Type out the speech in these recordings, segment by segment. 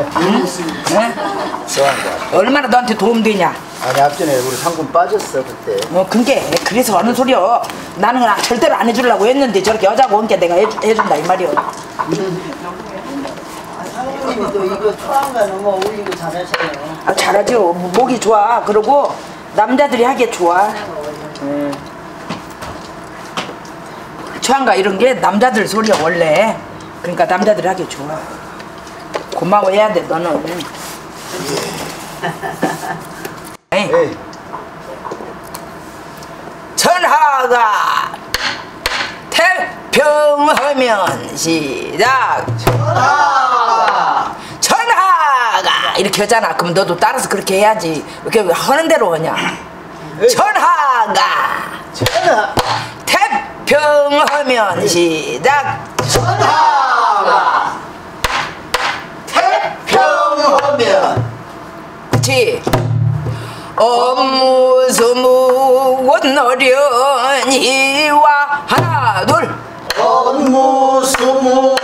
응? 수고한다. 얼마나 너한테 도움되냐? 아니 앞전에 우리 상금 빠졌어 그때. 어 근게 그래서 하는 소리여. 나는 그냥 절대로 안 해주려고 했는데 저렇게 여자고 온게 내가 해주, 해준다 이 말이여. 사모님도 이거 초안가는 뭐 올리고 잘하셔요. 아, 잘하죠. 목이 좋아. 그리고 남자들이 하기에 좋아. 초안가? 이런 게 남자들 소리야 원래. 그러니까 남자들 하기 좋아 고마워해야 돼 너는. 에이. 에이. 천하가 태평하면 시작. 천하가. 천하가. 이렇게 하잖아. 그럼 너도 따라서 그렇게 해야지. 이렇게 하는 대로 하냐? 천하가 천하. 태평하면 시작. 천하 그치 업무수무원 어련히와. 하나 둘. 업무수문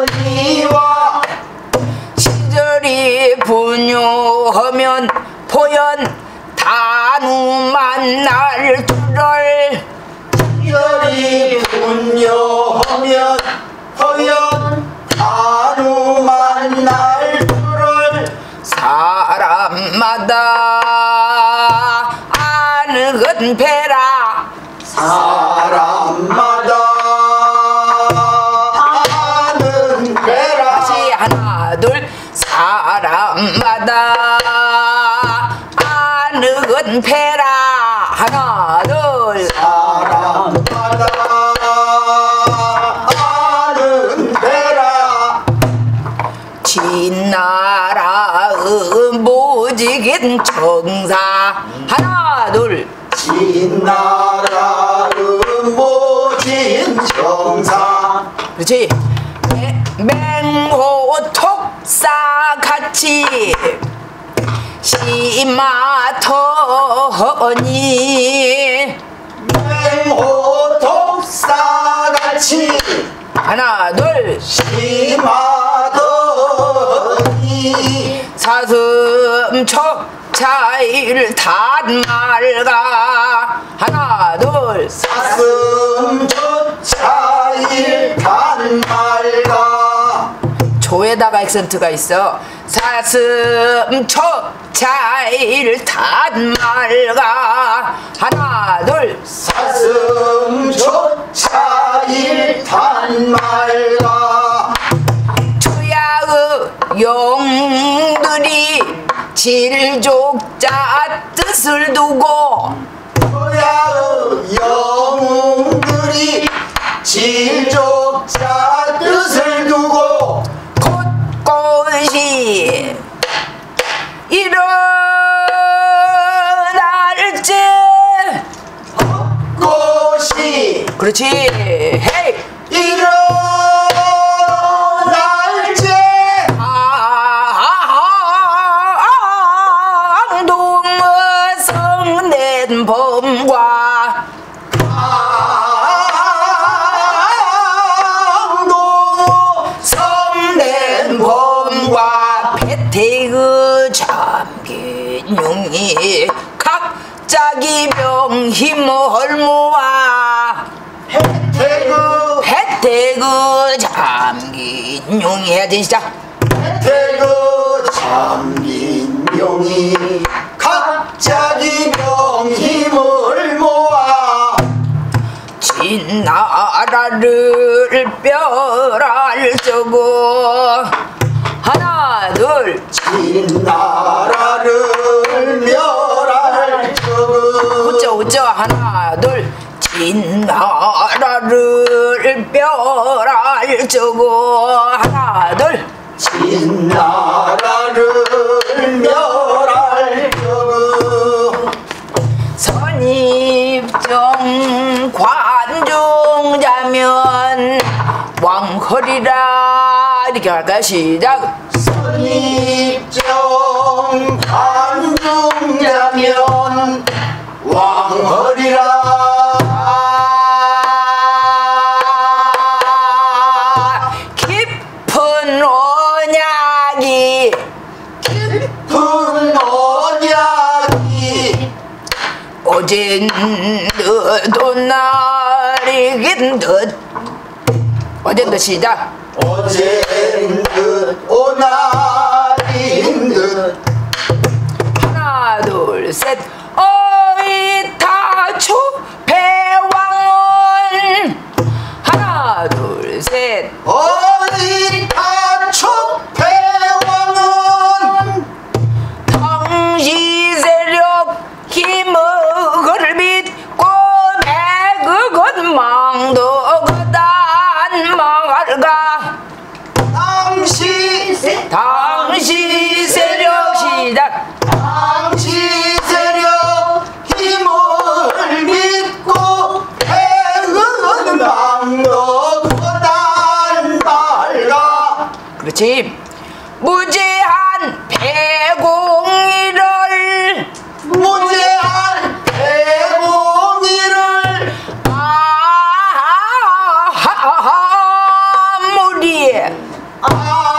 허련이와. 시절이 분유하면 포연 단우 만날 둘을 열이 분녀하면 사람마다 아는 건 배라. 사람마다 아는 배라. 다시 하나 둘 사람마다 아는 건 배라 나라의 모진 정사 그렇지. 맹호톡사 같이. 심마터니. 맹호독사같이. 하나 둘 심하더니. 사슴초 차일 단말가 하나 둘 사슴 조차일 단말가 조에다가 액센트가 있어. 사슴초 차일 단말가 하나 둘 사슴 조차일 단말가 주야의 용들이 질족자 뜻을 두고 고야의 영웅들이 질족자 뜻을 두고 곳곳이 일어날지 꽃이 그렇지 용이 각자기 병 힘을 모아? 태그 패태그 잠긴 용이 해야지 시작 태그 잠긴 용이 각자기 병 힘을 모아? 진나라를 뼈랄 저고 하나 둘 진나라 뼈랄 저고 하나 둘. 진나라를 멸할 적은 선입정 관중자면 왕허리라. 이렇게 할까요? 시작. 선입정 어젠 듯 날이긴 듯 어젠 듯 시작. 어제 당시 당시 세력 시작. 당시 세력 힘을 믿고 방도 고단 말가 그렇지. 무제한 배공일을 무제한 대공이를 아무리 아무리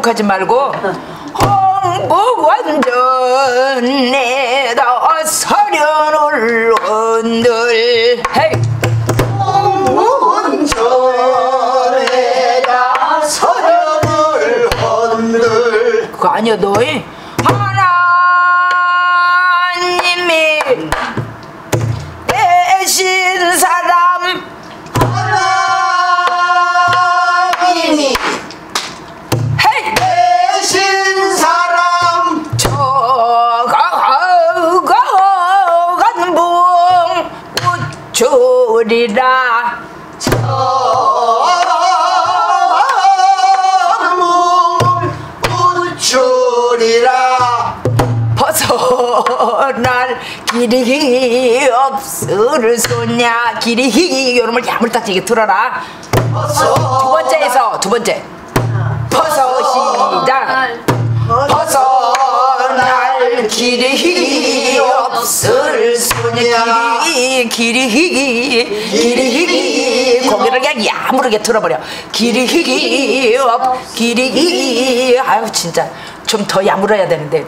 편곡하지 말고 홍보관 전에다 서련을 흔들. 헤이. 홍문 전에다 서련을 흔들. 그거 아니야 너희 소냐 길이 요놈을 야물딱지게 들어라. 두 번째에서 두 번째. 벗어 시작. 벗어날 길이 없을 소냐 길이 길이 길이 고개를 그냥 야무르게 틀어버려. 길이 없 길이 아유 진짜. 좀 더 야물어야 되는데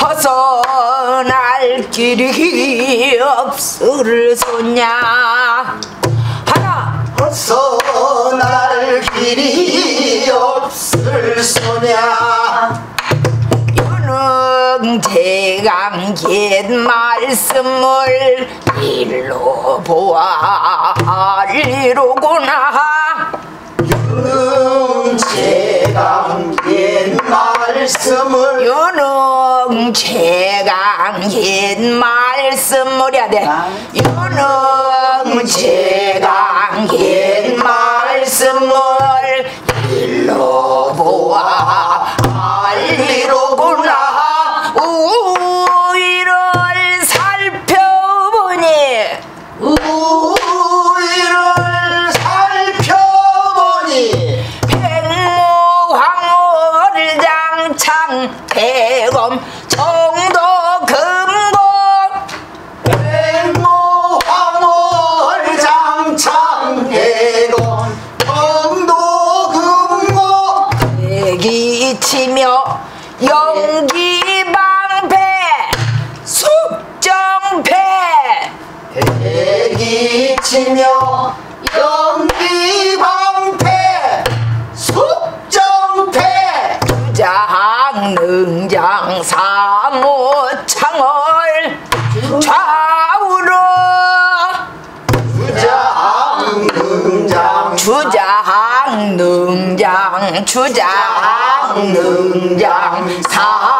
벗어날 길이 없을 소냐. 하나. 벗어날 길이 없을 소냐. 유능제강 옛 말씀을 일로 보아리로구나. 옛 말씀을 유능제강 옛 말씀을 해야 돼. 유능제강 대기치며 연기방패 숙정패 장능장 사모창을 좌우로 주장 능장 주장 능장 주장 능장 사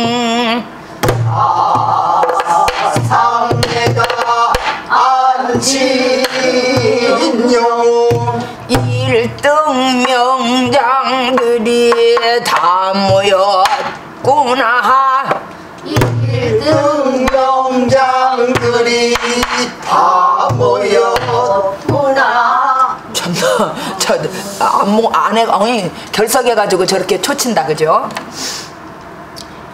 영웅 상대가 안진영 일등 명장들이 다 모였구나 등명장들이 다 모였구나 참나 저 안모 아내가 어이 결석해가지고 저렇게 초친다 그죠?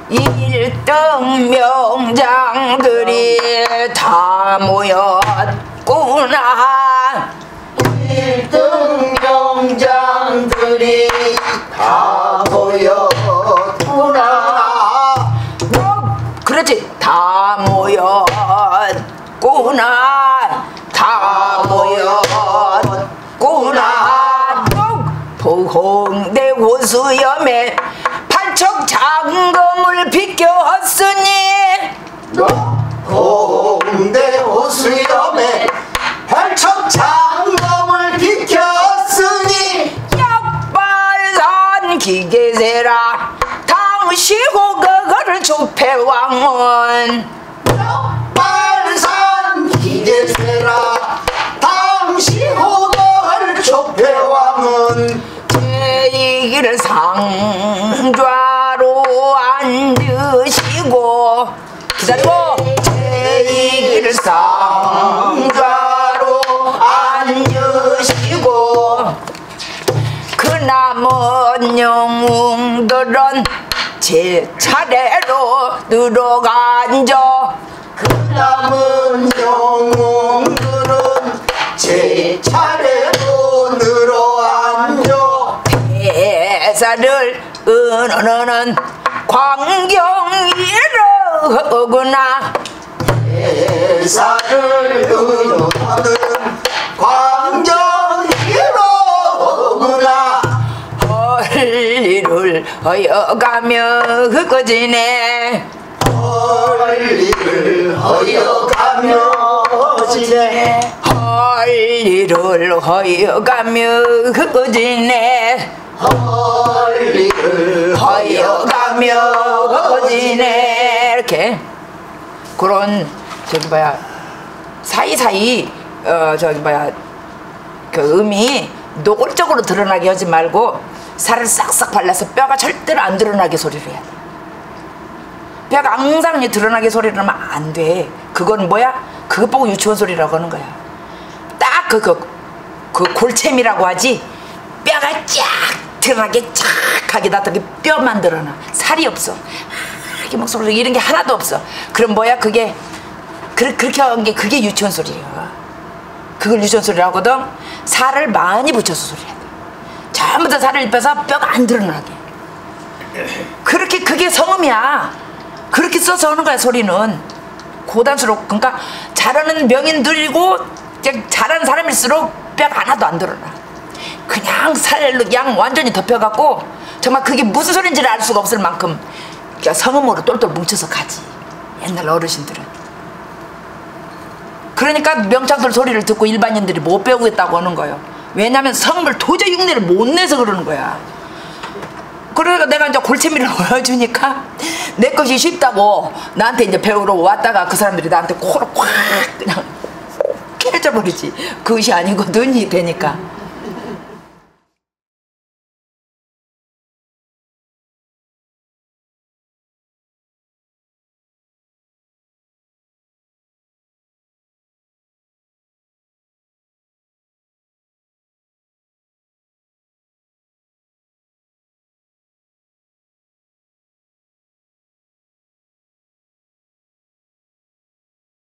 일등 명장들이 다 모였구나. 등명장들이 다 모였구나. 그렇지. 다 모였구나. 다 모였구나. 보홍대 호수염에 팔 척 장검을 비켰으니. 홍대 호수염에 발척 장검을 비켰으니. 약발산 기계세라. 당시고 그거를 조폐왕은. 빨산 기계세라. 당시 호걸 족배왕은. 제이기를 상좌 기다리고. 제이기를 상좌로 앉으시고 그 남은 영웅들은 제 차례로 들어간저. 남은 영웅들은 제 차례로 늘어앉아 대사를 은어는 광경이로 구나. 대사를 의논하는 광정이로구나. 헐리를 허여가며 흩어지네. 헐리를 허여가며 지내. 헐리를 허여가며 흩어지네. 헐리를 허여가며 흩어지네 이렇게 그런 저기 뭐야 사이사이 어 저기 뭐야 그 음이 노골적으로 드러나게 하지 말고 살을 싹싹 발라서 뼈가 절대로 안 드러나게 소리를 해야 돼. 뼈가 항상 드러나게 소리를 하면 안 돼. 그건 뭐야? 그것 보고 유치원 소리라고 하는 거야. 딱 그 그 그 골챔이라고 하지. 뼈가 쫙 드러나게 쫙하게 나타나게 뼈만 드러나. 살이 없어. 이렇게 목소리 이런 게 하나도 없어. 그럼 뭐야? 그게 그, 그렇게 한 게 그게 유치원 소리예요. 그걸 유치원 소리라고 하거든. 살을 많이 붙여서 소리해야 돼. 전부 다 살을 입혀서 뼈가 안 드러나게. 그렇게 그게 성음이야. 그렇게 써서 하는 거야 소리는. 고단수록 그러니까 잘하는 명인들이고 잘하는 사람일수록 뼈가 하나도 안 드러나. 그냥 살로 양 완전히 덮여갖고 정말 그게 무슨 소리인지를 알 수가 없을 만큼 그냥 성음으로 똘똘 뭉쳐서 가지. 옛날 어르신들은. 그러니까 명창들 소리를 듣고 일반인들이 못 배우겠다고 하는 거예요. 왜냐면 성음을 도저히 흉내를 못 내서 그러는 거야. 그러니까 내가 이제 골체미를 보여주니까 내 것이 쉽다고 나한테 이제 배우러 왔다가 그 사람들이 나한테 코를 콱 그냥 깨져버리지. 그것이 아니고 눈이 되니까.